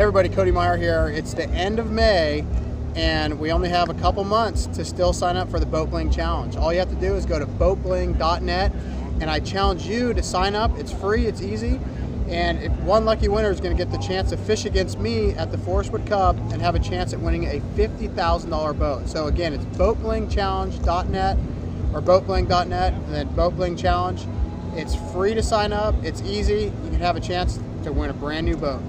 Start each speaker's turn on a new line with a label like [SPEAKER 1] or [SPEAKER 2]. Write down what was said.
[SPEAKER 1] Hey everybody, Cody Meyer here. It's the end of May and we only have a couple months to still sign up for the Boat Bling Challenge. All you have to do is go to boatbling.net and I challenge you to sign up. It's free, it's easy, and if one lucky winner is going to get the chance to fish against me at the Forrest Wood Cup and have a chance at winning a $50,000 boat. So again, it's boatblingchallenge.net or boatbling.net and then Boatbling Challenge. It's free to sign up, it's easy, you can have a chance to win a brand new boat.